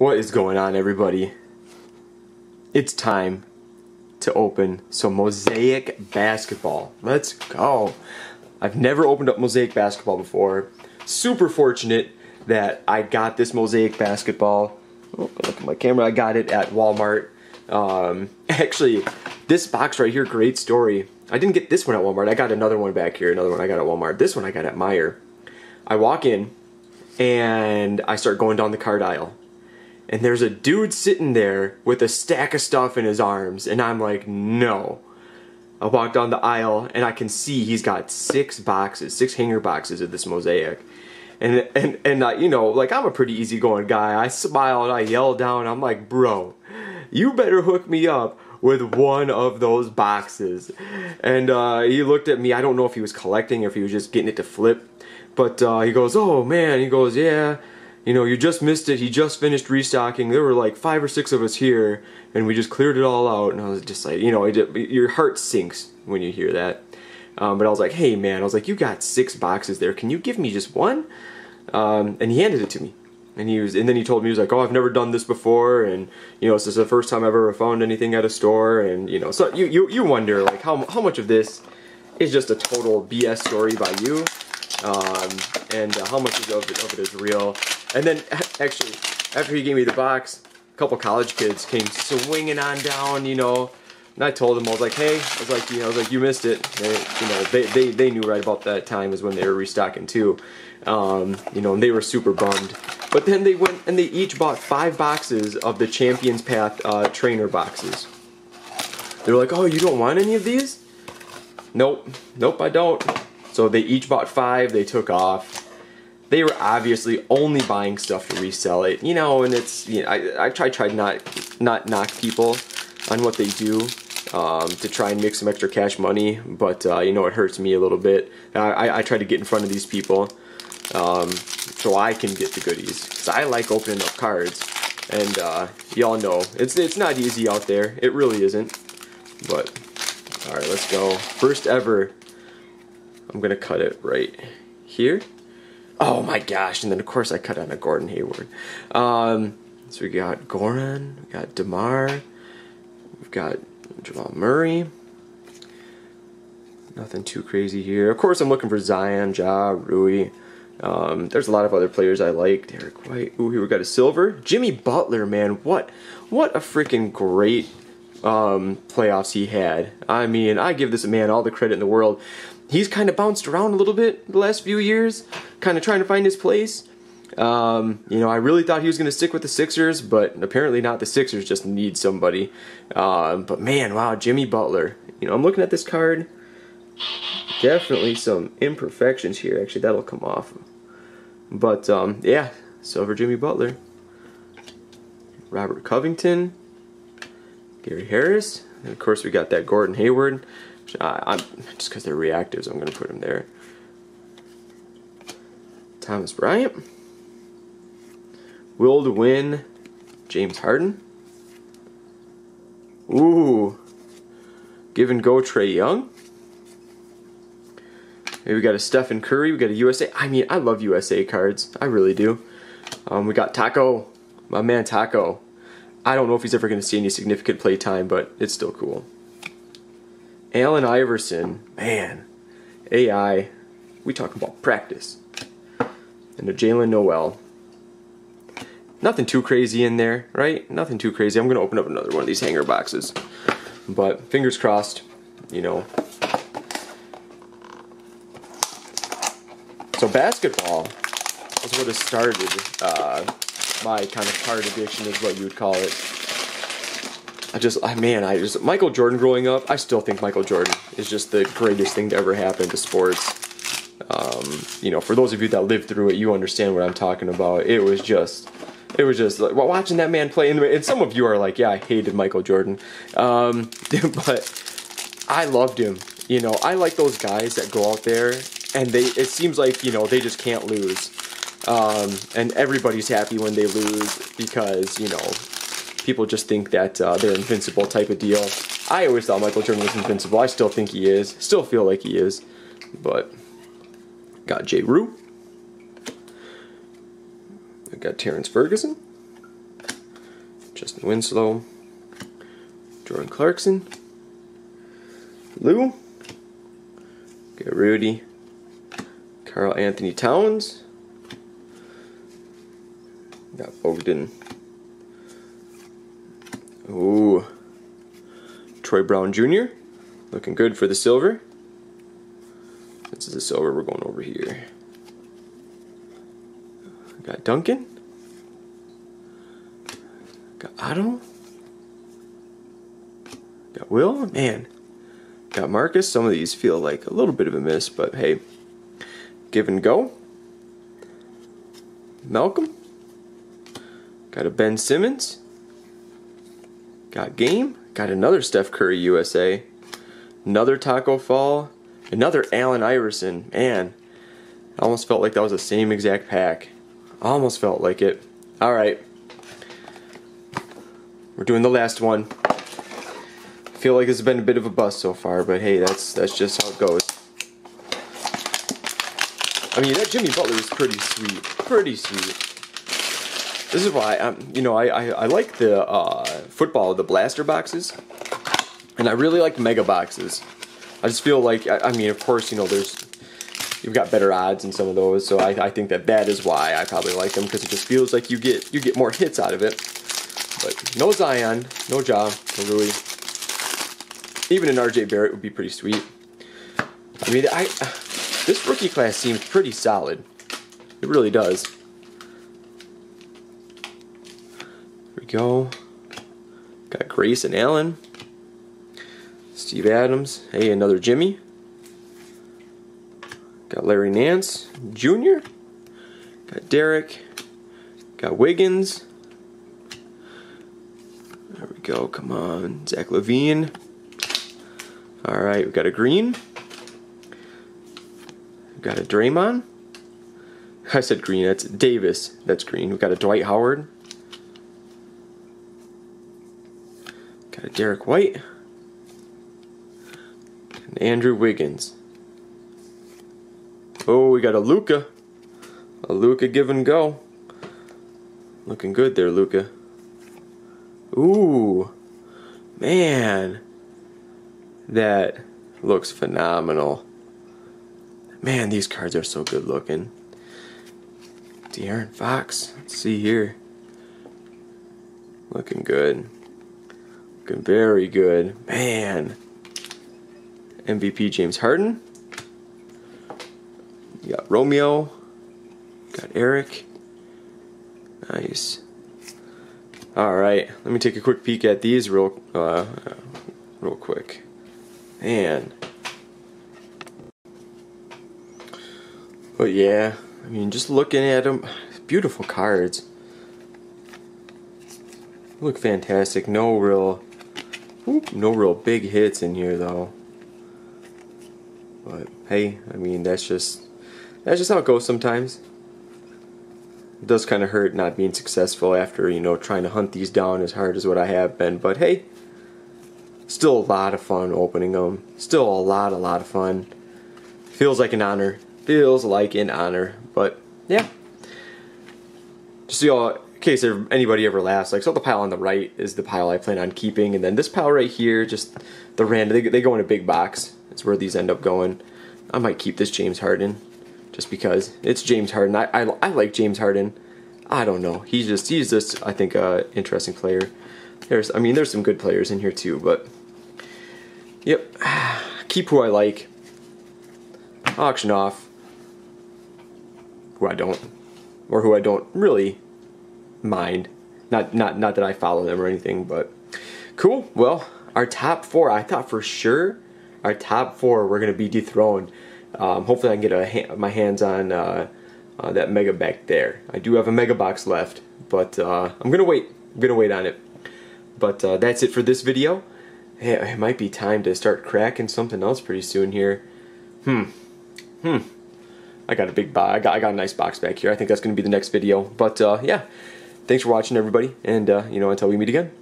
What is going on, everybody? It's time to open some Mosaic basketball. Let's go. I've never opened up Mosaic basketball before. Super fortunate that I got this Mosaic basketball. Oh, look at my camera. I got it at Walmart. Um, actually, this box right here, great story. I didn't get this one at Walmart. I got another one back here. Another one I got at Walmart. This one I got at Meijer. I walk in and I start going down the card aisle. And there's a dude sitting there with a stack of stuff in his arms. And I'm like, no. I walk down the aisle and I can see he's got six boxes, six hanger boxes of this mosaic. And and and uh, you know, like I'm a pretty easygoing guy. I smile and I yell down. I'm like, bro, you better hook me up with one of those boxes. And uh, he looked at me. I don't know if he was collecting or if he was just getting it to flip. But uh, he goes, oh man. He goes, yeah. You know, you just missed it. He just finished restocking. There were like five or six of us here, and we just cleared it all out. And I was just like, you know, it, your heart sinks when you hear that. Um, but I was like, hey man, I was like, you got six boxes there. Can you give me just one? Um, and he handed it to me. And he was, and then he told me he was like, "Oh, I've never done this before, and you know, this is the first time I've ever found anything at a store." And you know, so you you, you wonder like how how much of this is just a total BS story by you, um, and uh, how much of it, of it is real. And then actually, after he gave me the box, a couple college kids came swinging on down, you know. And I told them I was like, "Hey," I was like, "You know, I was like, you missed it." They, you know, they, they they knew right about that time is when they were restocking too. Um, you know, and they were super bummed. But then they went and they each bought five boxes of the Champions Path uh, trainer boxes. They were like, "Oh, you don't want any of these?" Nope, nope, I don't. So they each bought five. They took off. They were obviously only buying stuff to resell it, you know. And it's, you know, I I try tried not not knock people on what they do um, to try and make some extra cash money, but uh, you know it hurts me a little bit. I, I, try to get in front of these people um, so I can get the goodies. Cause I like opening up cards, and uh, y'all know it's it's not easy out there. It really isn't. But all right, let's go. First ever. I'm gonna cut it right here. Oh my gosh! And then of course I cut on a Gordon Hayward. Um, so we got Goran, we got Demar, we've got Jamal Murray. Nothing too crazy here. Of course, I'm looking for Zion, Ja, Rui. Um, there's a lot of other players I like. Derrick White. Ooh, here we got a silver. Jimmy Butler, man, what what a freaking great um, playoffs he had. I mean, I give this man all the credit in the world. He's kind of bounced around a little bit the last few years, kind of trying to find his place. Um, you know, I really thought he was going to stick with the Sixers, but apparently not. The Sixers just need somebody. Um, but man, wow, Jimmy Butler. You know, I'm looking at this card. Definitely some imperfections here. Actually, that'll come off. But um, yeah, Silver Jimmy Butler, Robert Covington, Gary Harris, and of course we got that Gordon Hayward. I, I'm just because they're reactives, I'm going to put him there. Thomas Bryant, Will to win, James Harden. Ooh, give and go Trae Young. Maybe we got a Stephen Curry. We got a USA. I mean, I love USA cards. I really do. Um, we got Tacko, my man Tacko. I don't know if he's ever going to see any significant play time, but it's still cool. Allen Iverson, man, AI. We talk about practice. And a Jaylen Nowell. Nothing too crazy in there, right? Nothing too crazy. I'm going to open up another one of these hanger boxes. But fingers crossed, you know, So basketball is what has started uh, my kind of card addiction, is what you would call it. I just, I man, I just Michael Jordan growing up. I still think Michael Jordan is just the greatest thing to ever happen to sports. Um, you know, for those of you that lived through it, you understand what I'm talking about. It was just, it was just like watching that man play. And some of you are like, yeah, I hated Michael Jordan, um, but I loved him. You know, I like those guys that go out there and they it seems like you know they just can't lose um, and everybody's happy when they lose because you know people just think that uh, they're invincible type of deal i always thought michael jordan was invincible i still think he is still feel like he is but got Jrue. I got Terrence Ferguson. Justise Winslow, Jordan Clarkson, Lou, got Rudy, Karl-Anthony Towns, got Bogdan. Ooh, Troy Brown Jr. Looking good for the silver. This is the silver we're going over here. Got Duncan. Got Otto. Got Will. Man. Got Marcus. Some of these feel like a little bit of a miss, but hey. Give and go. Malcolm. Got a Ben Simmons. Got Game. Got another Steph Curry USA. Another Tacko Fall. Another Allen Iverson. Man. Almost felt like that was the same exact pack. Almost felt like it. Alright. We're doing the last one. I feel like has been a bit of a bust so far, but hey, that's that's just how it goes. I mean, that Jimmy Butler is pretty sweet. Pretty sweet. This is why I'm, you know, I, I, I like the uh, football, the blaster boxes, and I really like mega boxes. I just feel like, I, I mean, of course, you know, there's you've got better odds in some of those, so I, I think that that is why I probably like them because it just feels like you get you get more hits out of it. But no Zion, no Ja, no Rui. Even an RJ Barrett would be pretty sweet. I mean, I this rookie class seems pretty solid. It really does. Here we go. Got Grayson Allen. Steve Adams. Hey, another Jimmy. Got Larry Nance Jr. Got Derek. Got Wiggins. There we go. Come on. Zach LaVine. All right. We got a green. We got a Draymond. I said green. That's Davis. That's green. We got a Dwight Howard. Got Derrick White. And Andrew Wiggins. Oh, we got a Luka. A Luka give and go. Looking good there, Luka. Ooh. Man. That looks phenomenal. Man, these cards are so good looking. De'Aaron Fox. Let's see here. Looking good. Looking very good. Man. MVP James Harden. You got Romeo. Got Eric. Nice. All right, let me take a quick peek at these real, uh, real quick. Man. But yeah, I mean, just looking at them, beautiful cards. Look fantastic. No real, no real big hits in here though. But hey, I mean, that's just that's just how it goes sometimes. It does kind of hurt not being successful after, you know, trying to hunt these down as hard as what I have been. But hey, still a lot of fun opening them. Still a lot, a lot of fun. Feels like an honor. Feels like an honor. But yeah. Just so in case anybody ever laughs, like so the pile on the right is the pile I plan on keeping, and then this pile right here, just the random, they, they go in a big box. That's where these end up going. I might keep this James Harden just because it's James Harden. I, I, I like James Harden. I don't know. He's just he's just I think a uh, interesting player. There's I mean there's some good players in here too, but yep. Keep who I like. Auction off who I don't or who I don't really mind. Not not not that I follow them or anything, but cool. Well, our top 4, I thought for sure our top 4 were going to be dethroned. Um, hopefully I can get ha my hands on uh, uh, that mega back there. I do have a mega box left, but uh, I'm gonna wait. I'm gonna wait on it. But uh, that's it for this video. Hey, it might be time to start cracking something else pretty soon here. Hmm. Hmm. I got a big box. I got, I got a nice box back here. I think that's gonna be the next video. But uh, yeah, thanks for watching, everybody, and uh, you know until we meet again.